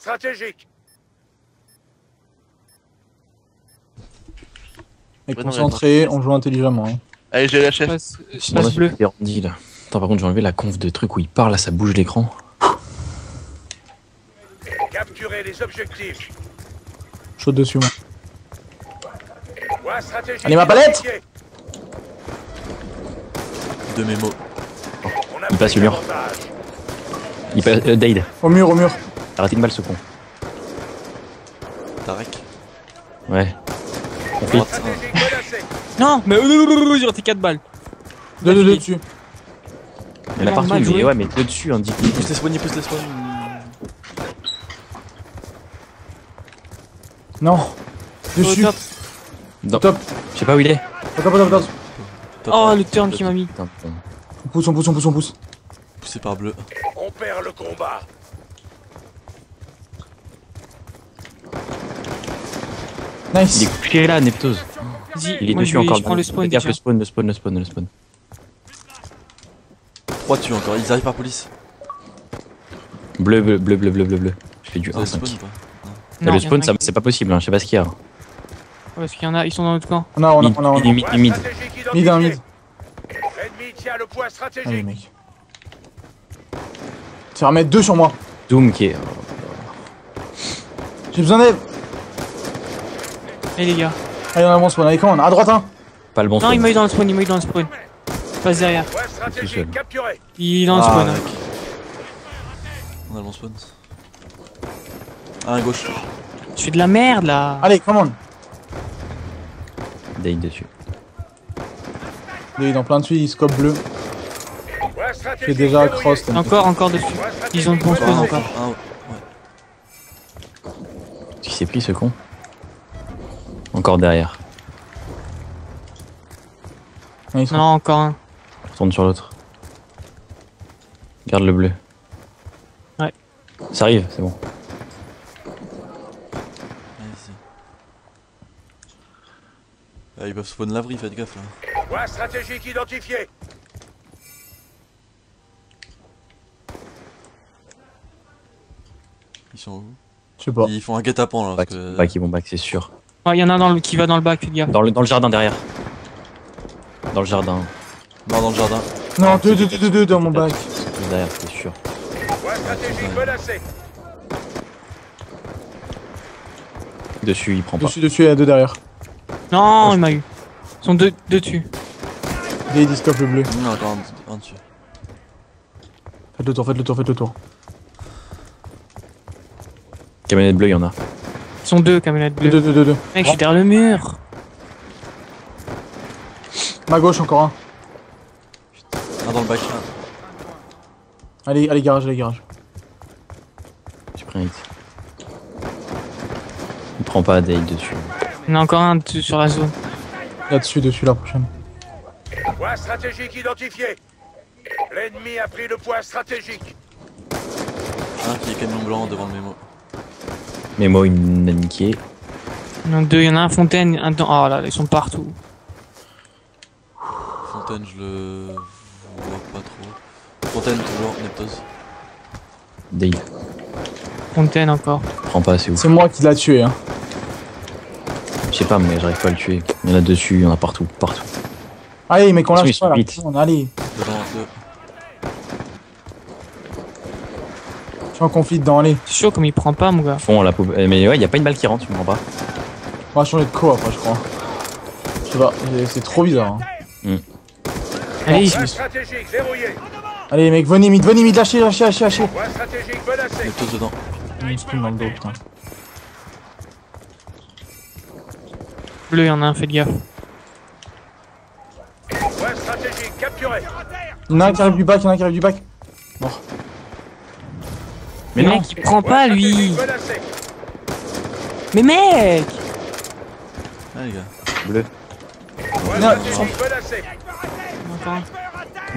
Stratégique. Et Ouais, non, concentré, on joue intelligemment. Hein. Allez, j'ai la chef. je passe bleu. là. Attends, par contre, j'ai enlevé la conf de truc où il parle, là, ça bouge l'écran. Capturez les objectifs. Chaud dessus, moi. Allez, ma palette. De mémo. On a Il passe le mur. Il passe. Euh, Dade, Au mur, au mur. Raté une balle, ce con. Tarek. Ouais. Menacé. Non, mais euh, j'ai raté 4 balles. Deux, deux, deux dessus. Il y en a partout, Mal mais ouais, mais deux dessus, hein, dit. Il pousse les il pousse les spawns. Non. Dessus. top. Non. Top. Je sais pas où il est. Top, top, top, top. Top. Oh, le turn qui m'a mis. On pousse, on pousse, on pousse, on pousse. Poussé par bleu. On perd le combat. Il Nice. est couché là, Neptose. Vas-y, Il est dessus encore. je prends le spawn. Le spawn, le spawn, le spawn, le spawn. 3 dessus encore, ils arrivent par police. Bleu, bleu, bleu, bleu, bleu, bleu, bleu. Je fais du Vous avez 1-5. spawn ou pas? Non, le il spawn, c'est pas possible, hein, je sais pas ce qu'il y a. Ouais, Parce qu'il y en a, ils sont dans notre camp. On a, on a, Mid, on a, on a. mid, mid, mid. L'ennemi tient le point Allez, stratégique. mec. Tu vas mettre deux sur moi. Doom qui est. J'ai besoin d'aide. Eh les gars. Allez, on avance, on a quand on a à droite, hein. Pas le bon Non, spawn. il m'a eu dans le spawn, il m'a eu dans le spawn. Passe derrière. Il est dans le Ah, spawn. mec. On a le bon spawn. Ah, à gauche. Je fais de la merde là. Allez, come on. Dade dessus. Il est dans plein dessus, il scope bleu. J'ai déjà cross. Encore, encore dessus. Ils ont le bon spawn encore. Ah, ouais. S'est pris ce con? Encore derrière. Ils sont- Non, encore un. Tourne sur l'autre. Garde le bleu. Ouais. Ça arrive, c'est bon. Ah, ils peuvent spawn laverie, faites gaffe là. Point stratégique identifié. Ils sont où? Je sais pas. Ils font un guet-apens là. Back, Parce que... back, ils vont back, c'est sûr. Oh, il y en a un dans le, qui va dans le bac, fais gaffe. Dans le, dans le jardin derrière. Dans le jardin. Non, dans le jardin. Non, deux, deux, deux, deux, deux dans mon bac. Derrière, c'est sûr. Dessus, il prend pas. Dessus, dessus, il y a deux derrière. Non, il m'a eu. Ils sont deux, deux dessus. Il il scope le bleu. Non, un, un dessus. Faites le tour, faites le tour, faites le tour. Camionnette bleue, il y en a. Sont deux, camionnettes Deux, bleues. deux, deux, deux, deux. Mec, je suis derrière le mur. Ma gauche, encore un. Un dans le bac là. Allez, allez, garage, allez, garage. J'ai pris un hit. Il prend pas Dade dessus. Il y en a encore un dessus sur la zone. Là-dessus, dessus, la prochaine. Point stratégique identifié. L'ennemi a pris le point stratégique. Un qui est camion blanc devant le mémo. Mais moi, il m'a niqué. Il y en a deux, il y en a un fontaine, un dans... Oh là, ils sont partout. Fontaine, je le vois pas trop. Fontaine, toujours, Neptos. Dade. Fontaine encore. Prend pas, c'est ouf. C'est moi qui l'a tué, hein. Je sais pas, mais j'arrive pas à le tuer. Il y en a dessus, il y en a partout, partout. Allez, mec, on Ils lâche pas là. vite. On, allez. Devant deux. Je suis en conflit dedans, allez. C'est chaud comme il prend pas, mon gars. Fond la poubelle. Mais ouais, il y a pas une balle qui rentre, tu me rends pas. On va changer de co après, je crois. Je sais pas, c'est- trop bizarre. hein. Allez, stratégique verrouillé. Allez, mec, venez, mid, venez, mid, lâchez, lâchez, lâchez, lâchez. Stratégique menacé. Neptos dedans. Il me spawn dans le dos, putain. bleu, il y en a un, faites gaffe. Point stratégique capturé. Il y en a un qui arrive du bac, il y en a un qui arrive du bac. Mais Mais non. mec, il prend pas, lui. Mais mec Ah, les gars. Bleu. Non.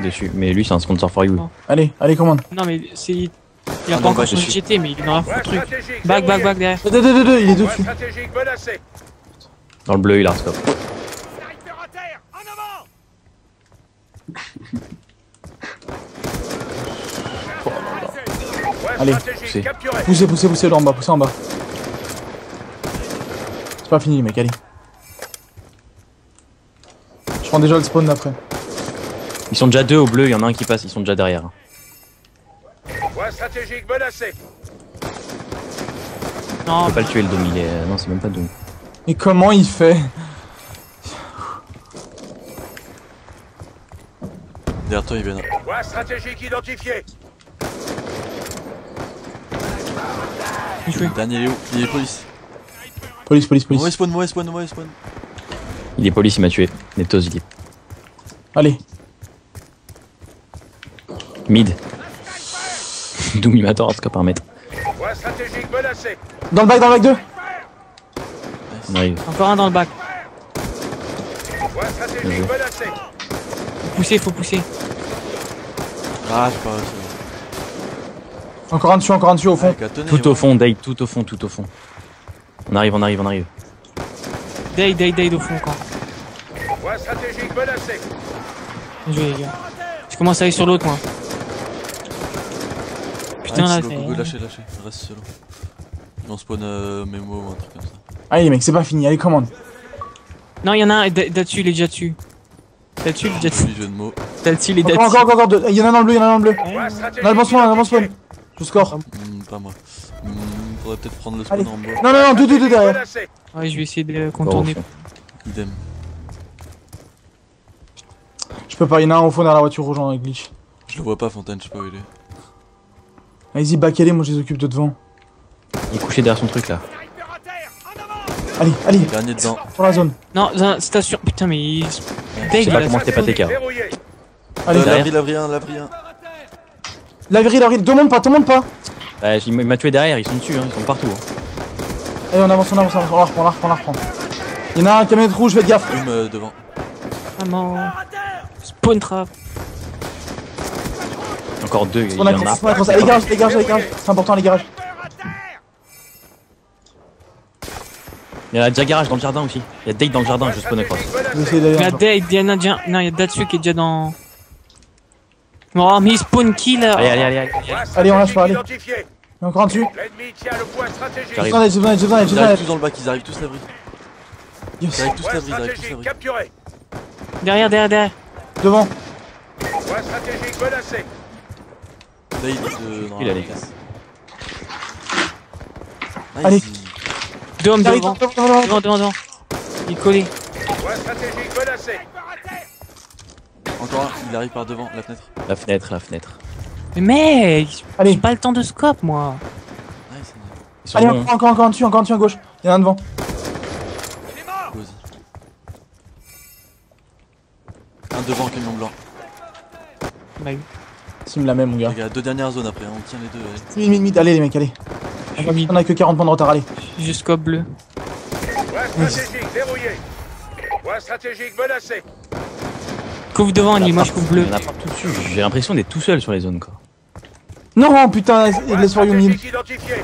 Dessus. Mais lui, c'est un sponsor for you. Allez, allez, commande. Non, mais c'est... Il Ah a non, pas encore bah, son GT, mais il est dans la truc. Back, back, back derrière. Deux, deux, deux, deux, il est dessus. Dans le bleu, il a un scope. Allez, poussez. Poussez, poussez, poussez là en bas, poussez en bas. C'est pas fini les mecs, allez. Je prends déjà le spawn d'après. Ils sont déjà deux au bleu, il y en a un qui passe, ils sont déjà derrière. Point stratégique menacé. Non, peux pas le tuer le dôme, il est. Non, c'est même pas dôme. Mais comment il fait? Derrière toi, il vient. Point stratégique identifié. Bien joué. Dernier, il est où? Il est police. Police, police, police. Mauvais spawn, mauvais spawn, mauvais spawn. Il est police, il m'a tué. Netos, il est. Allez, Mid. Doom, il m'attend à mètre. Point stratégique menacé. dans le bac, dans le bac 2 On arrive. Encore un dans le bac. Faut pousser, faut pousser. Ah, pas réussi. Encore un dessus, encore un dessus au fond. Ouais, tenir, Tout au fond, Dave, tout au fond, tout au fond. On arrive, on arrive, on arrive. Dade, Dade, Dade au fond encore. Stratégique menacé. Bien joué, les gars. Je commence à aller sur l'autre, moi. Putain, là, go, go, c'est. lâchez, lâchez. Reste solo. On spawn euh, mémo ou un truc comme ça. Allez les mecs, c'est pas fini, allez commande. Non, il y en a un là-dessus, il est déjà dessus. Là-dessus, il est déjà dessus. Jeu de mots. Là-dessus, il est déjà Encore, dessus. encore, encore, deux. Il y en a un dans le bleu, il y en a un dans le bleu. On a le bon spawn, on Je score. Hmm, pas moi. Hmm, faudrait peut-être prendre le spawn Allez. en bas. Non, non, non, deux, deux, deux derrière. Ouais, je vais essayer de contourner. Idem. Je peux pas, il y en a un au fond derrière la voiture rouge en glitch. Je le vois pas, Fontaine, je sais pas où il est. Allez-y, back allez, moi je les occupe de devant. Il est couché derrière son truc là. Allez, allez, Dernier dedans. sur la zone. Non, c'est sûr. Putain, mais il. Je sais pas comment c'était pas TK. Verrouillé. Allez, Euh, derrière. Lavri, Lavri 1, Lavri 1. La vrille, la vrille, demande pas, demande pas. Bah, il m'a tué derrière, ils sont dessus, hein, ils sont partout. hein. Allez, on avance, on avance, on avance, on la reprend, on la reprend, on la reprend. Il y en a un camionnette rouge, faites gaffe. Boom euh, devant. Vraiment. Spawn trap. Encore deux, il y On a en a. les garages, les garages, les garages. C'est important, les garages. Il y a déjà garage dans le jardin aussi. Il y a Date dans le jardin, je spawn across. Il y a. Dade, il y en a déjà. Non, il y a Datsu qui est déjà dans. Oh, mais il spawn kill. Allez, allez, allez, allez. On lâche pas, allez. Il y en a encore un dessus. L'ennemi tient le point stratégique. J'ai J'arrive. besoin d'aide, j'ai besoin d'aide, j'ai besoin d'aide, j'ai Ils besoin arrivent d'aide. tous dans le bac, ils arrivent tous Lavri. Ils arrivent tous Lavri, ils arrivent tous stratégique Lavri. capturé. Derrière, derrière, derrière. Devant. Point stratégique menacé. Là, il est de. Il a les gars. Nice. Allez. Dom J'arrive, devant. devant, devant, devant. Devant, devant, devant. Il est collé. Point stratégique menacé. Encore un, il arrive par devant, la fenêtre. La fenêtre, la fenêtre. Mais mec, Allez, j'ai pas le temps de scope, moi. Allez, encore, encore, encore un dessus, encore un dessus à gauche. Il y en a un devant. Vas-y. Un devant, camion blanc. Bah, oui. Sim la même, mon gars. Les gars, deux dernières zones après, on tient les deux. allez. Mid, mid, mid, allez les mecs, allez. Je. On a que 40 points de retard, allez. Je scope bleu. Point stratégique verrouillé. Point stratégique menacé. Couvre devant, Annie, moi je couvre bleu. Il. J'ai l'impression d'être tout seul sur les zones quoi. Non, putain, Point laisse for you mid. stratégique identifié.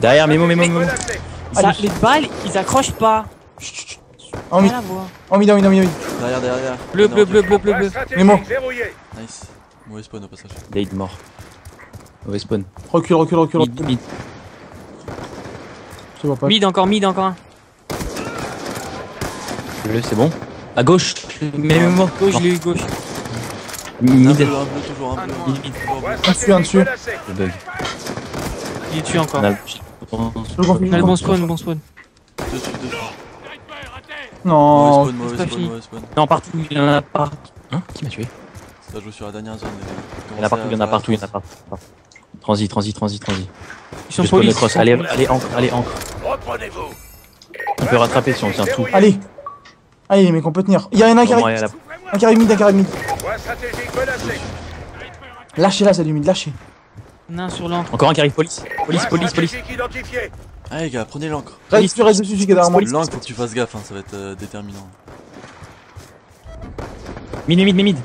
Derrière, Memo, Memo, Memo. Menacé. Ça, Allez. les balles, ils accrochent pas. Chut, chut, chut. En mid, en mid, en mid, en mid, en mid. Derrière, derrière, derrière. Bleu, bleu, bleu, bleu, bleu, bleu. Verrouillé. Nice. Mauvais spawn au passage. Date mort. Mauvais spawn. Recule, recule, recule. Mid, mid. Mid, encore mid, encore un. Bleu, c'est bon. À gauche, Memo. Gauche, je l'ai eu, gauche. Un bleu, un toujours un. Un dessus, un dessus. Le bug. Il est dessus encore. On a- Je le le le bon spawn, bon spawn. Dessus, dessus. Non. Non, partout, il y en a partout. Hein Qui m'a tué Ça joue sur la dernière zone. Il y en a partout, il y en a partout, il y en a partout. Transit, transit, transit, transit. Ils sont spawn police. cross. Allez, allez, encre, allez, encre. Reprenez-vous. On peut rattraper si on tient tout. Allez. Allez les mecs, on peut tenir. Il y a un qui arrive. la- Un qui arrive mid, un qui arrive mid. Lâchez là, c'est du mid, lâchez. Un sur l'encre. Encore un qui arrive, police. Police, police, police. Allez, les gars, prenez l'encre. Reste dessus, reste dessus, qui est derrière moi. L'encre, faut que tu fasses gaffe, hein, ça va être euh, déterminant. Mid, mid, mid, mid.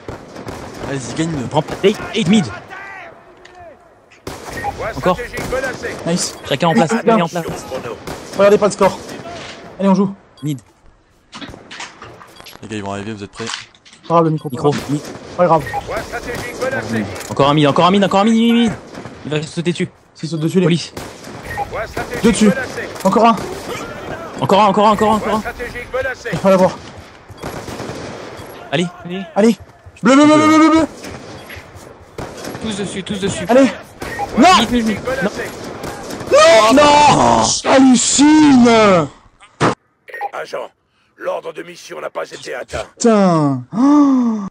Allez-y, gagne-le. Prends pas. Date, mid. Encore. Nice. Chacun en place, allez en place. Regardez pas le score. Allez, on joue. Mid. Les gars, ils vont arriver, vous êtes prêts Pas grave, le micro. Micro. Pas grave. Encore un mid, encore un mid, encore un mid, mid, mid. Il va sauter dessus. S'ils sont dessus, les. Police. Deux dessus. Encore un. Encore un, encore un, encore un, encore un. Il faut l'avoir. Allez. Allez, Allez. Bleu, bleu, bleu, bleu, bleu, bleu. tous dessus, tous dessus. Allez. Non menacé. Non Hallucine Agent, l'ordre de mission n'a pas été atteint. Putain Oh